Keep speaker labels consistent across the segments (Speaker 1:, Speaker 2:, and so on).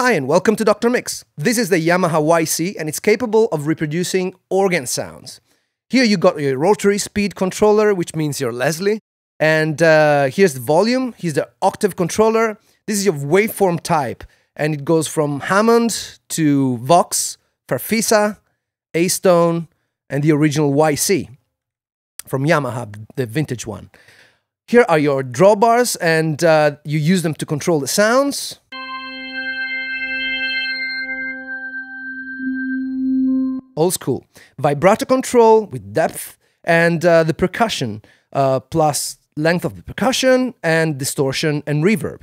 Speaker 1: Hi and welcome to Dr. Mix. This is the Yamaha YC and it's capable of reproducing organ sounds. Here you got your rotary speed controller, which means your Leslie. And uh, here's the volume, here's the octave controller. This is your waveform type and it goes from Hammond to Vox, Farfisa, Ace Tone, and the original YC from Yamaha, the vintage one. Here are your drawbars and uh, you use them to control the sounds. Old school. Vibrato control with depth and uh, the percussion uh, plus length of the percussion and distortion and reverb.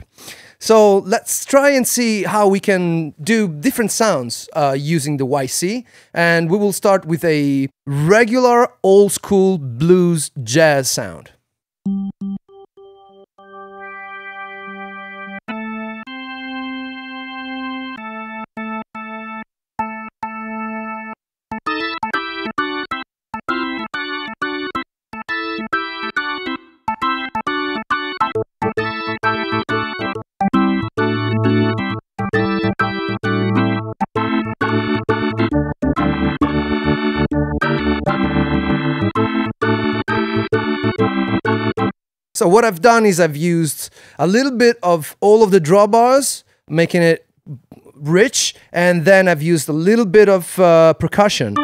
Speaker 1: So let's try and see how we can do different sounds uh, using the YC. And we will start with a regular old school blues jazz sound. So what I've done is I've used a little bit of all of the drawbars, making it rich, and then I've used a little bit of uh, percussion.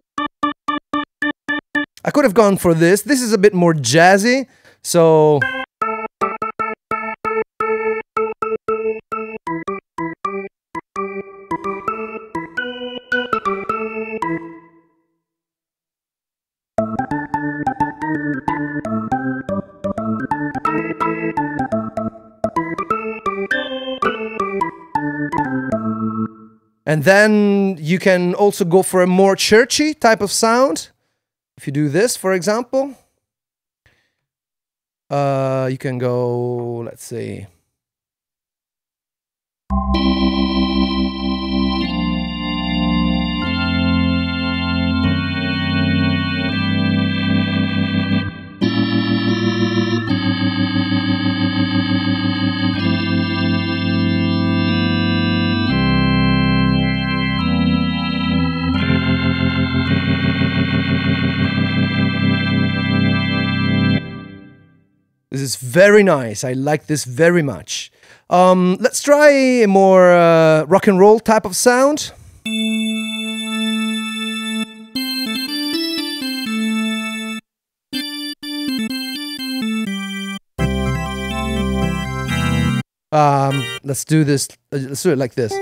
Speaker 1: I could have gone for this. This is a bit more jazzy, so... And then you can also go for a more churchy type of sound. If you do this, for example, uh, you can go, let's see. This is very nice. I like this very much. Um, let's try a more uh, rock and roll type of sound. Um, let's do this. Uh, let's do it like this.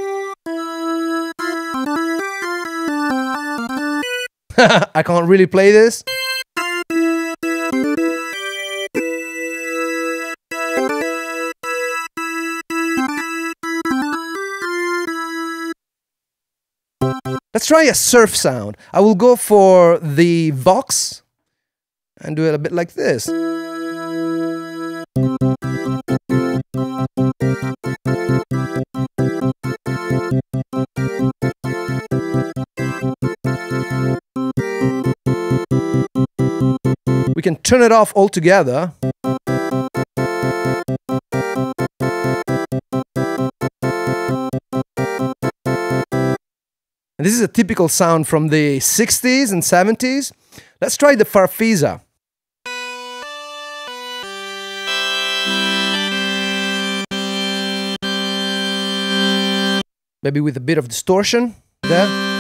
Speaker 1: I can't really play this. Let's try a surf sound. I will go for the Vox and do it a bit like this. We can turn it off altogether. And this is a typical sound from the 60s and 70s. Let's try the Farfisa. Maybe with a bit of distortion there.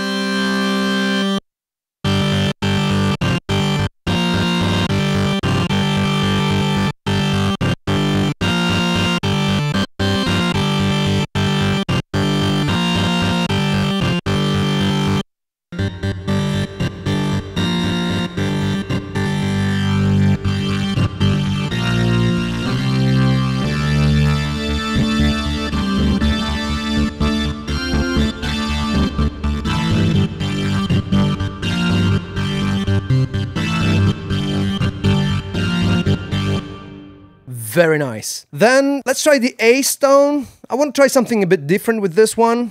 Speaker 1: Very nice. Then let's try the Ace Tone. I want to try something a bit different with this one.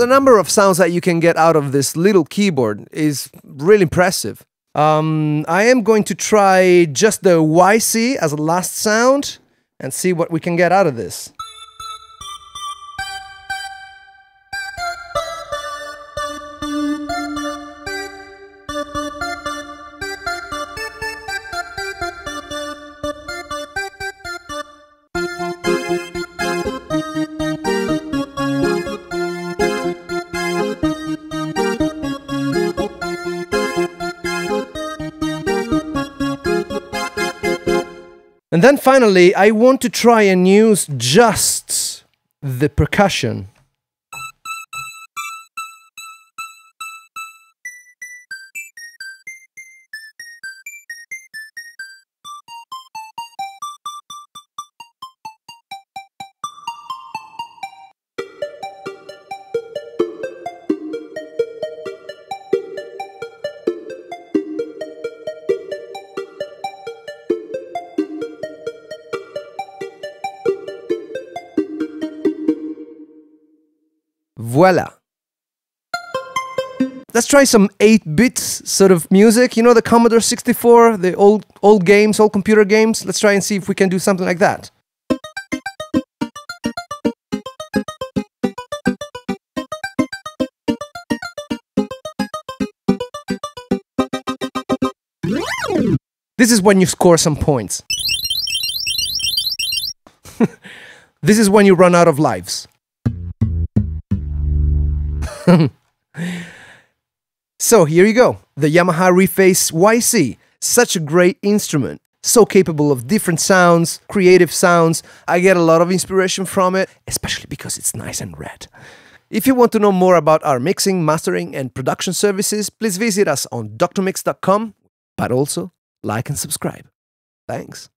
Speaker 1: The number of sounds that you can get out of this little keyboard is really impressive. Um, I am going to try just the YC as a last sound and see what we can get out of this. And then finally, I want to try and use just the percussion. Voila. Let's try some 8-bit sort of music. You know the Commodore 64, the old old games, old computer games. Let's try and see if we can do something like that. This is when you score some points. this is when you run out of lives. so here you go, the Yamaha Reface YC. Such a great instrument, so capable of different sounds, creative sounds. I get a lot of inspiration from it, especially because it's nice and red. If you want to know more about our mixing, mastering, and production services, please visit us on drmix.com, but also like and subscribe. Thanks.